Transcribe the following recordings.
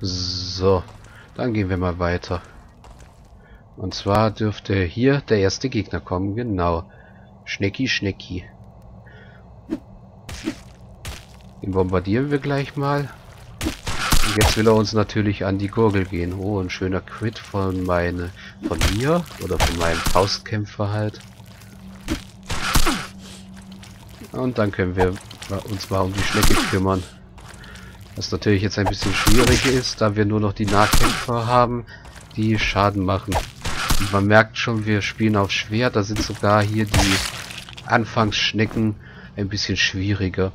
So, dann gehen wir mal weiter. Und zwar dürfte hier der erste Gegner kommen, genau. Schnecki, Schnecki. Den bombardieren wir gleich mal. Und jetzt will er uns natürlich an die Gurgel gehen. Oh, ein schöner Crit von meine, von mir oder von meinem Faustkämpfer halt. Und dann können wir uns mal um die Schnecke kümmern. Was natürlich jetzt ein bisschen schwierig ist, da wir nur noch die Nahkämpfer haben, die Schaden machen. Und man merkt schon, wir spielen auf schwer, da sind sogar hier die Anfangsschnecken ein bisschen schwieriger.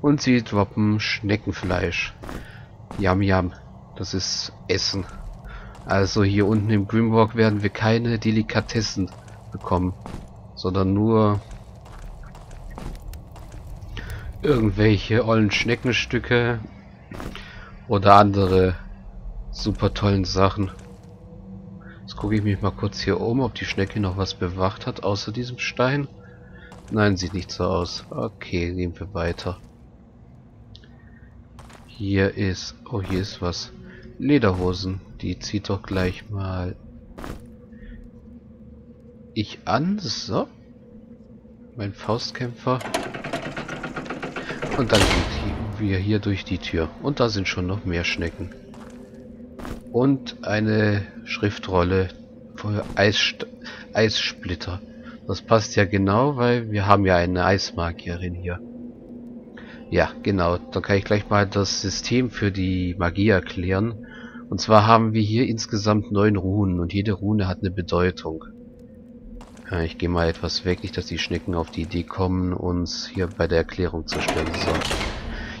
Und sie droppen Schneckenfleisch. Yam Yam. Das ist Essen. Also hier unten im Grimwalk werden wir keine Delikatessen bekommen, sondern nur irgendwelche ollen Schneckenstücke oder andere super tollen Sachen. Jetzt gucke ich mich mal kurz hier um, ob die Schnecke noch was bewacht hat, außer diesem Stein. Nein, sieht nicht so aus. Okay, gehen wir weiter. Hier ist... Oh, hier ist was. Lederhosen. Die zieht doch gleich mal... Ich an. So. Mein Faustkämpfer. Und dann gehen wir hier durch die Tür. Und da sind schon noch mehr Schnecken. Und eine Schriftrolle für Eisst Eissplitter. Das passt ja genau, weil wir haben ja eine Eismagierin hier. Ja, genau. Dann kann ich gleich mal das System für die Magie erklären. Und zwar haben wir hier insgesamt neun Runen und jede Rune hat eine Bedeutung. Ja, ich gehe mal etwas weg, nicht dass die Schnecken auf die Idee kommen, uns hier bei der Erklärung zu stellen. So.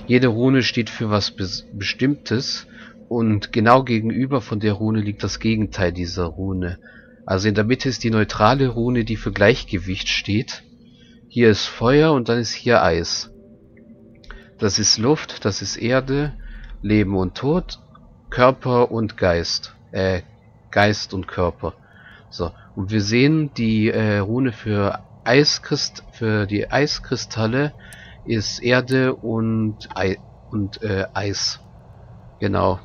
Jede Rune steht für was Bes Bestimmtes und genau gegenüber von der Rune liegt das Gegenteil dieser Rune. Also in der Mitte ist die neutrale Rune, die für Gleichgewicht steht. Hier ist Feuer und dann ist hier Eis. Das ist Luft, das ist Erde, Leben und Tod, Körper und Geist. Äh, Geist und Körper. So, und wir sehen die äh, Rune für Eiskrist für die Eiskristalle ist Erde und, Ei und äh, Eis. Genau.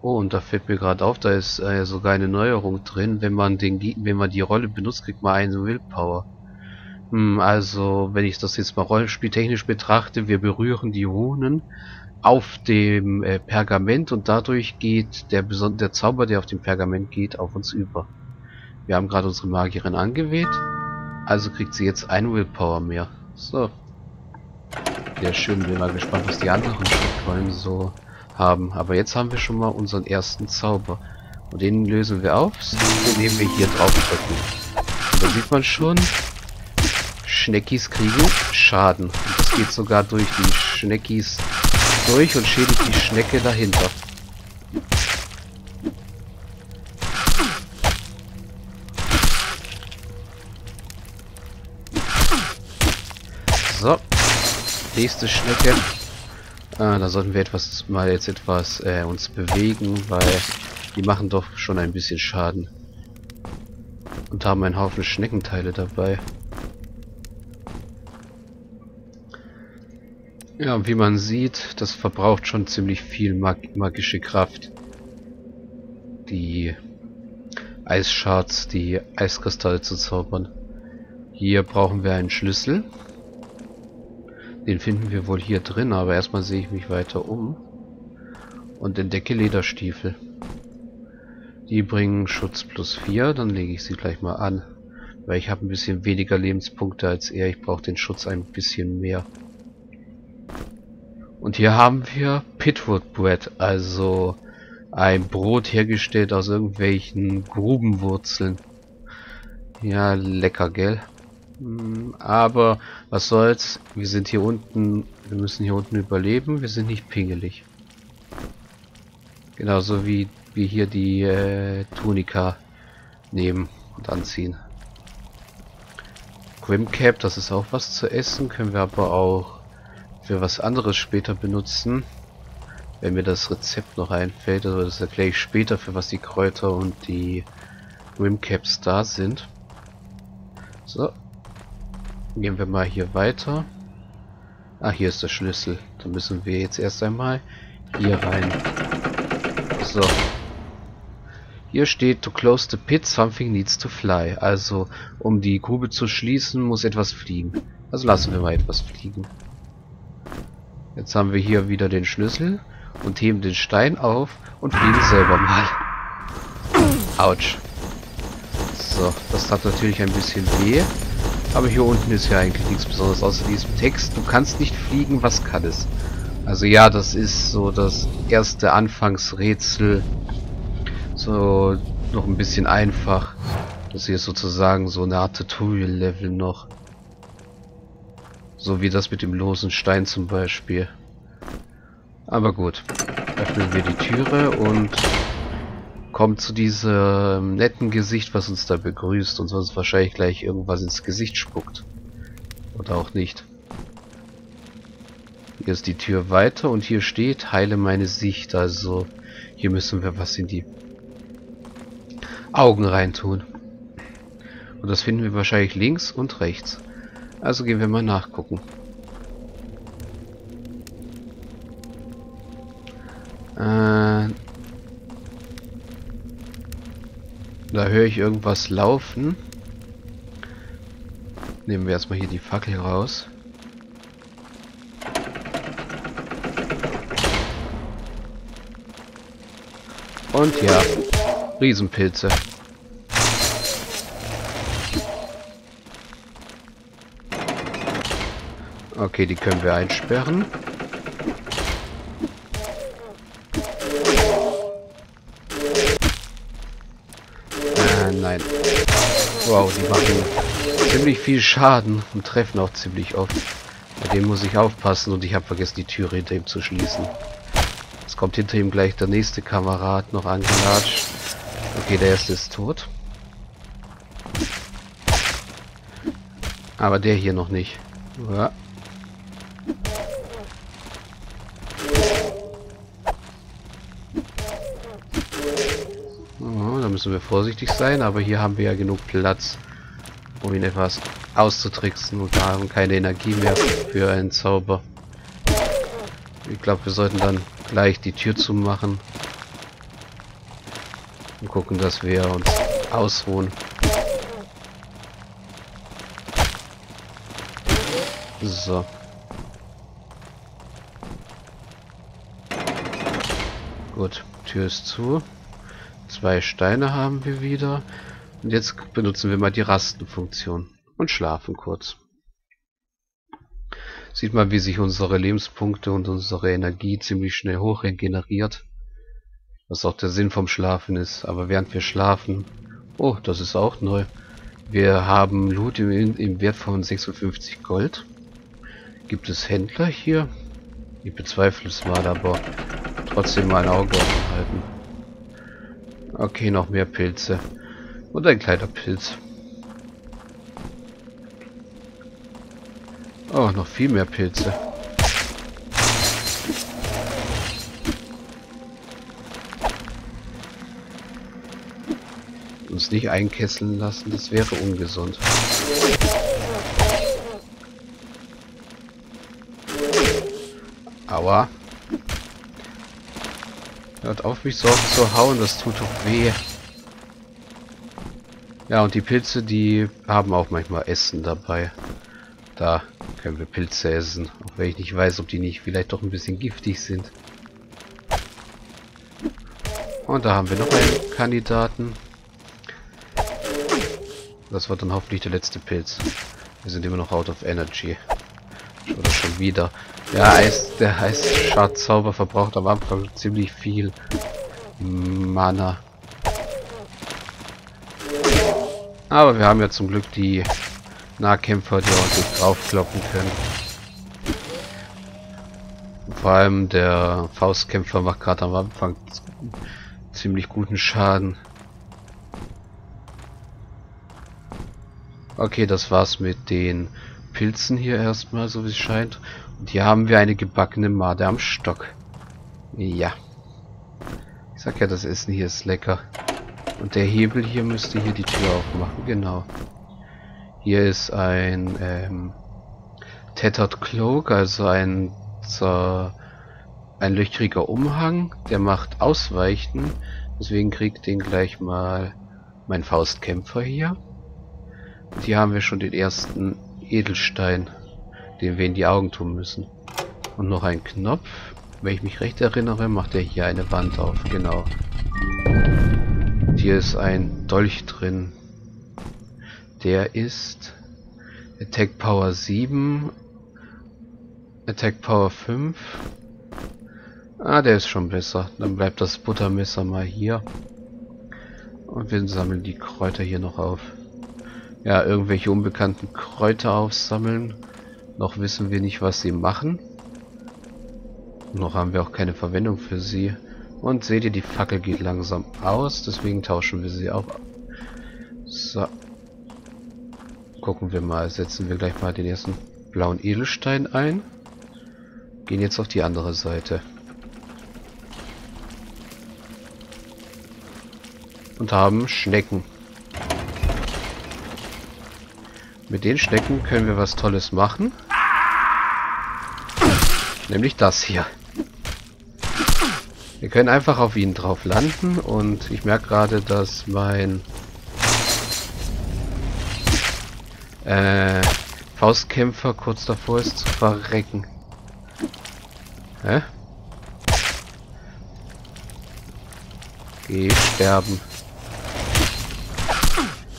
Oh, und da fällt mir gerade auf, da ist äh, sogar eine Neuerung drin. Wenn man den, wenn man die Rolle benutzt, kriegt man eine Willpower. Hm, also, wenn ich das jetzt mal rollenspieltechnisch betrachte, wir berühren die Runen auf dem äh, Pergament und dadurch geht der, der Zauber, der auf dem Pergament geht, auf uns über. Wir haben gerade unsere Magierin angewählt, also kriegt sie jetzt ein Willpower mehr. So. Ja, schön, bin mal gespannt, was die anderen Schriftrollen so haben. Aber jetzt haben wir schon mal unseren ersten Zauber. Und den lösen wir auf, indem wir hier drauf drücken. Und da sieht man schon, Schneckis kriegen Schaden. Und das geht sogar durch die Schneckis durch und schädigt die Schnecke dahinter. So. Nächste Schnecke. Ah, da sollten wir etwas mal jetzt etwas äh, uns bewegen, weil die machen doch schon ein bisschen Schaden. Und haben einen Haufen Schneckenteile dabei. Ja, wie man sieht, das verbraucht schon ziemlich viel mag magische Kraft. Die Eisscharts, die Eiskristalle zu zaubern. Hier brauchen wir einen Schlüssel. Den finden wir wohl hier drin, aber erstmal sehe ich mich weiter um. Und entdecke Lederstiefel. Die bringen Schutz plus 4, dann lege ich sie gleich mal an. Weil ich habe ein bisschen weniger Lebenspunkte als er, ich brauche den Schutz ein bisschen mehr. Und hier haben wir Pitwood Bread, also ein Brot hergestellt aus irgendwelchen Grubenwurzeln. Ja, lecker, gell? Hm, aber was soll's, wir sind hier unten, wir müssen hier unten überleben, wir sind nicht pingelig. Genauso wie wir hier die äh, Tunika nehmen und anziehen. Grimcap, das ist auch was zu essen, können wir aber auch für was anderes später benutzen. Wenn mir das Rezept noch einfällt, also das erkläre ich später, für was die Kräuter und die Rimcaps da sind. So. Gehen wir mal hier weiter. Ah, hier ist der Schlüssel. Da müssen wir jetzt erst einmal hier rein. So. Hier steht, to close the pit, something needs to fly. Also, um die Grube zu schließen, muss etwas fliegen. Also lassen wir mal etwas fliegen. Jetzt haben wir hier wieder den Schlüssel und heben den Stein auf und fliegen selber mal. Autsch. So, das hat natürlich ein bisschen weh. Aber hier unten ist ja eigentlich nichts Besonderes außer diesem Text. Du kannst nicht fliegen, was kann es? Also ja, das ist so das erste Anfangsrätsel. So noch ein bisschen einfach. Das hier ist sozusagen so eine Art Tutorial-Level noch. So wie das mit dem losen Stein zum Beispiel. Aber gut. Öffnen wir die Türe und kommt zu diesem netten Gesicht, was uns da begrüßt und sonst wahrscheinlich gleich irgendwas ins Gesicht spuckt. Oder auch nicht. Hier ist die Tür weiter und hier steht, heile meine Sicht. Also hier müssen wir was in die Augen reintun. Und das finden wir wahrscheinlich links und rechts. Also gehen wir mal nachgucken. Äh, Da höre ich irgendwas laufen. Nehmen wir erstmal hier die Fackel raus. Und ja, Riesenpilze. Okay, die können wir einsperren. nein. Wow, die machen ziemlich viel Schaden und treffen auch ziemlich oft. Bei dem muss ich aufpassen und ich habe vergessen, die Tür hinter ihm zu schließen. Jetzt kommt hinter ihm gleich der nächste Kamerad noch angelatscht. Okay, der erste ist tot. Aber der hier noch nicht. Ja. Müssen wir vorsichtig sein, aber hier haben wir ja genug Platz, um ihn etwas auszutricksen und wir haben keine Energie mehr für einen Zauber. Ich glaube, wir sollten dann gleich die Tür zumachen und gucken, dass wir uns ausruhen. So. Gut, Tür ist zu. Zwei Steine haben wir wieder. Und jetzt benutzen wir mal die Rastenfunktion und schlafen kurz. Sieht man, wie sich unsere Lebenspunkte und unsere Energie ziemlich schnell hoch regeneriert. Was auch der Sinn vom Schlafen ist. Aber während wir schlafen... Oh, das ist auch neu. Wir haben Loot im, im Wert von 56 Gold. Gibt es Händler hier? Ich bezweifle es mal, aber trotzdem mal ein Auge offen halten. Okay, noch mehr Pilze. Und ein kleiner Pilz. Oh, noch viel mehr Pilze. Uns nicht einkesseln lassen, das wäre ungesund. Aua. Hört auf mich so oft zu hauen, das tut doch weh. Ja, und die Pilze, die haben auch manchmal Essen dabei. Da können wir Pilze essen, auch wenn ich nicht weiß, ob die nicht vielleicht doch ein bisschen giftig sind. Und da haben wir noch einen Kandidaten. Das wird dann hoffentlich der letzte Pilz. Wir sind immer noch out of energy. Oder schon wieder. Ja, Eis, der Eisschatzauber verbraucht am Anfang ziemlich viel Mana. Aber wir haben ja zum Glück die Nahkämpfer, die ordentlich draufkloppen können. Vor allem der Faustkämpfer macht gerade am Anfang ziemlich guten Schaden. Okay, das war's mit den Pilzen hier erstmal, so wie es scheint. Und hier haben wir eine gebackene Made am Stock. Ja. Ich sag ja, das Essen hier ist lecker. Und der Hebel hier müsste hier die Tür aufmachen, genau. Hier ist ein ähm, Tattered Cloak, also ein zer ein löchriger Umhang, der macht Ausweichen. Deswegen kriegt den gleich mal mein Faustkämpfer hier. Und hier haben wir schon den ersten Edelstein, den wir in die Augen tun müssen. Und noch ein Knopf. Wenn ich mich recht erinnere, macht er hier eine Wand auf. Genau. Hier ist ein Dolch drin. Der ist Attack Power 7, Attack Power 5. Ah, der ist schon besser. Dann bleibt das Buttermesser mal hier. Und wir sammeln die Kräuter hier noch auf. Ja, irgendwelche unbekannten Kräuter aufsammeln. Noch wissen wir nicht, was sie machen. Noch haben wir auch keine Verwendung für sie. Und seht ihr, die Fackel geht langsam aus, deswegen tauschen wir sie auch. So. Gucken wir mal, setzen wir gleich mal den ersten blauen Edelstein ein. Gehen jetzt auf die andere Seite. Und haben Schnecken. Mit den Schnecken können wir was Tolles machen. Nämlich das hier. Wir können einfach auf ihn drauf landen und ich merke gerade, dass mein äh, Faustkämpfer kurz davor ist zu verrecken. Hä? Geh sterben.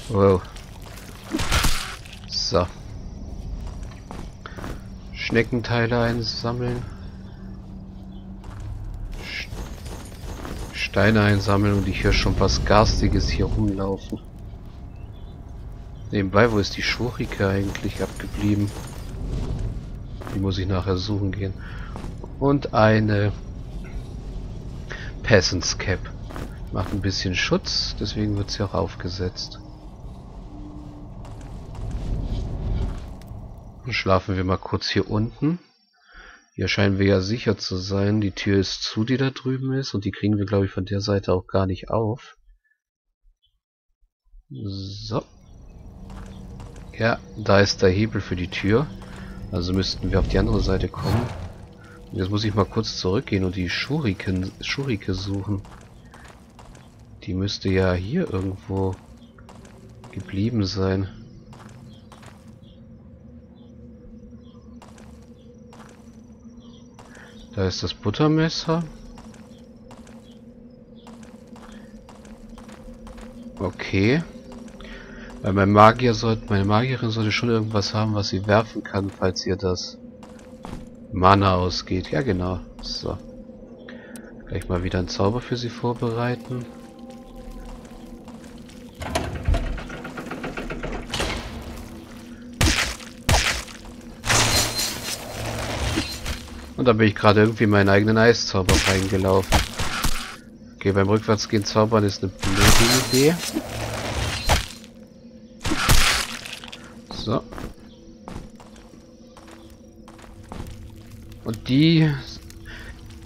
Wow. So. Schneckenteile einsammeln. Steine einsammeln und ich höre schon was Garstiges hier rumlaufen. Nebenbei, wo ist die Schurike eigentlich abgeblieben? Die muss ich nachher suchen gehen. Und eine Peasants Cap. Macht ein bisschen Schutz, deswegen wird sie auch aufgesetzt. Und schlafen wir mal kurz hier unten. Hier scheinen wir ja sicher zu sein. Die Tür ist zu, die da drüben ist. Und die kriegen wir, glaube ich, von der Seite auch gar nicht auf. So. Ja, da ist der Hebel für die Tür. Also müssten wir auf die andere Seite kommen. Und jetzt muss ich mal kurz zurückgehen und die Schuriken, Schurike suchen. Die müsste ja hier irgendwo geblieben sein. Da ist das Buttermesser. Okay. Weil mein Magier sollte, meine Magierin sollte schon irgendwas haben, was sie werfen kann, falls ihr das Mana ausgeht. Ja, genau. So. Gleich mal wieder einen Zauber für sie vorbereiten. Und da bin ich gerade irgendwie meinen eigenen Eiszauber reingelaufen. Okay, beim Rückwärtsgehen zaubern ist eine blöde Idee. So. Und die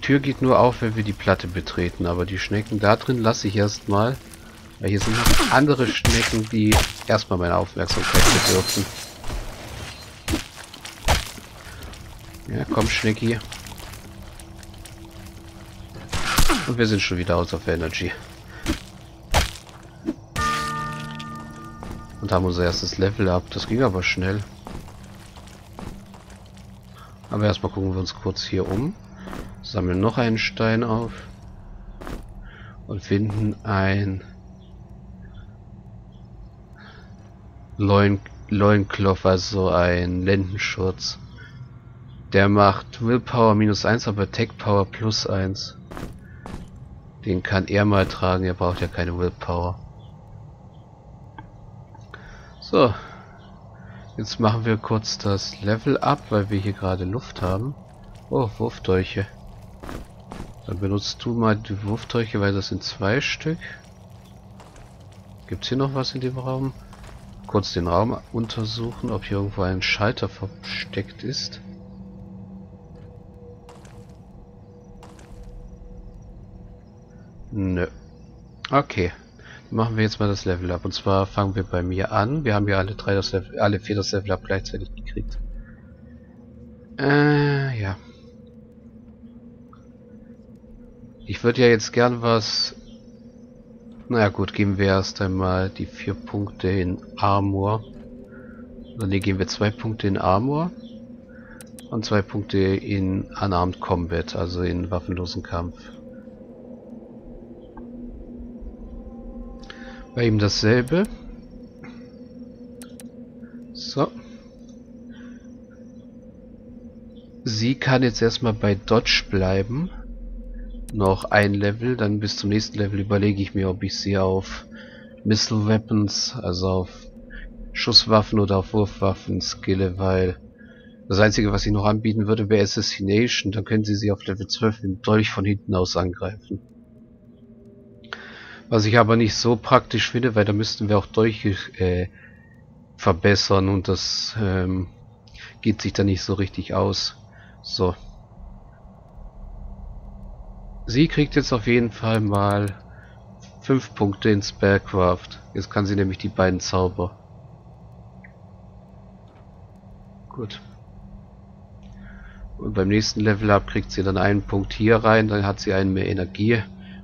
Tür geht nur auf, wenn wir die Platte betreten. Aber die Schnecken da drin lasse ich erstmal. Weil hier sind noch andere Schnecken, die erstmal meine Aufmerksamkeit bedürfen. Ja, komm, Schnecki. Und wir sind schon wieder out of Energy. Und haben unser erstes Level ab. Das ging aber schnell. Aber erstmal gucken wir uns kurz hier um. Sammeln noch einen Stein auf. Und finden ein Loin Loincloth, also ein Lendenschurz. Der macht Willpower minus 1, aber Tech Power plus 1. Den kann er mal tragen, er braucht ja keine Willpower. So. Jetzt machen wir kurz das Level ab, weil wir hier gerade Luft haben. Oh, Wurfdolche. Dann benutzt du mal die Wurfdolche, weil das sind zwei Stück. Gibt es hier noch was in dem Raum? Kurz den Raum untersuchen, ob hier irgendwo ein Schalter versteckt ist. Nö. Okay. Machen wir jetzt mal das Level ab. Und zwar fangen wir bei mir an. Wir haben ja alle drei das Level, alle vier das Level ab gleichzeitig gekriegt. Äh, ja. Ich würde ja jetzt gern was... Naja gut, geben wir erst einmal die vier Punkte in Armor. Oder ne, geben wir zwei Punkte in Armor. Und zwei Punkte in Unarmed Combat, also in waffenlosen Kampf. Bei ihm dasselbe. So. Sie kann jetzt erstmal bei Dodge bleiben. Noch ein Level, dann bis zum nächsten Level überlege ich mir, ob ich sie auf Missile Weapons, also auf Schusswaffen oder auf Wurfwaffen skille, weil das einzige, was ich noch anbieten würde, wäre Assassination. Dann können sie sie auf Level 12 mit Dolch von hinten aus angreifen. Was ich aber nicht so praktisch finde, weil da müssten wir auch Dolche äh, verbessern und das ähm, geht sich da nicht so richtig aus. So. Sie kriegt jetzt auf jeden Fall mal 5 Punkte in Spellcraft. Jetzt kann sie nämlich die beiden Zauber. Gut. Und beim nächsten Level up kriegt sie dann einen Punkt hier rein, dann hat sie einen mehr Energie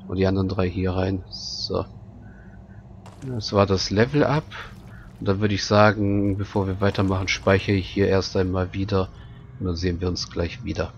und die anderen drei hier rein. So. Das war das Level up. Und dann würde ich sagen, bevor wir weitermachen, speichere ich hier erst einmal wieder und dann sehen wir uns gleich wieder.